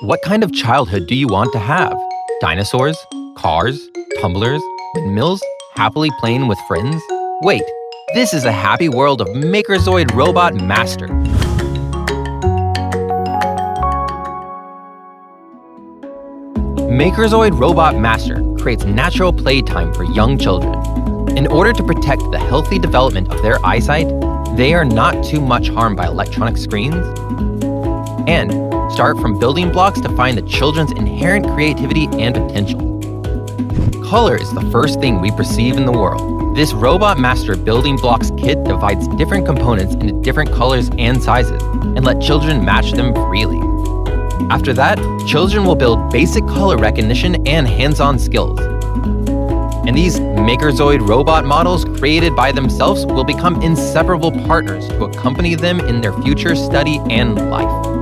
What kind of childhood do you want to have? Dinosaurs? Cars? Tumblers? Windmills? Happily playing with friends? Wait, this is a happy world of Makerzoid Robot Master. Makerzoid Robot Master creates natural playtime for young children. In order to protect the healthy development of their eyesight, they are not too much harmed by electronic screens, and start from building blocks to find the children's inherent creativity and potential. Color is the first thing we perceive in the world. This Robot Master Building Blocks kit divides different components into different colors and sizes, and let children match them freely. After that, children will build basic color recognition and hands-on skills. And these Makerzoid robot models created by themselves will become inseparable partners to accompany them in their future study and life.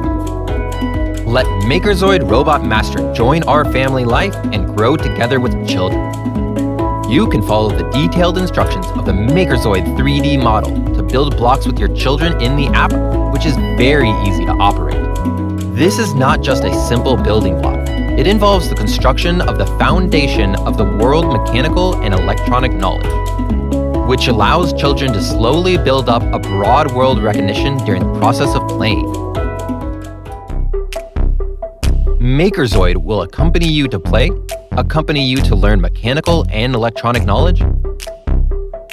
Let Makerzoid Robot Master join our family life and grow together with children. You can follow the detailed instructions of the Makerzoid 3D model to build blocks with your children in the app, which is very easy to operate. This is not just a simple building block. It involves the construction of the foundation of the world mechanical and electronic knowledge, which allows children to slowly build up a broad world recognition during the process of playing. Makerzoid will accompany you to play, accompany you to learn mechanical and electronic knowledge,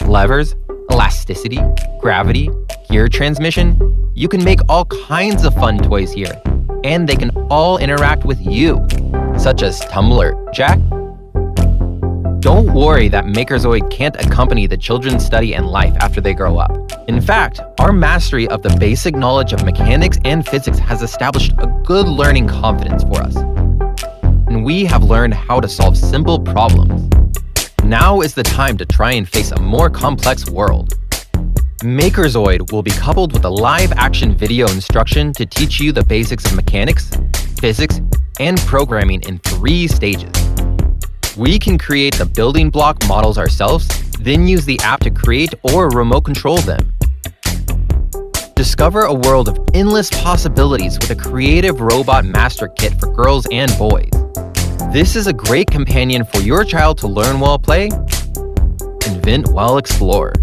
levers, elasticity, gravity, gear transmission. You can make all kinds of fun toys here and they can all interact with you, such as Tumbler, Jack. Don't worry that Makerzoid can't accompany the children's study and life after they grow up. In fact, our mastery of the basic knowledge of mechanics and physics has established a good learning confidence for us. And we have learned how to solve simple problems. Now is the time to try and face a more complex world. Makerzoid will be coupled with a live action video instruction to teach you the basics of mechanics, physics, and programming in three stages. We can create the building block models ourselves, then use the app to create or remote control them. Discover a world of endless possibilities with a creative robot master kit for girls and boys. This is a great companion for your child to learn while play, invent while explore.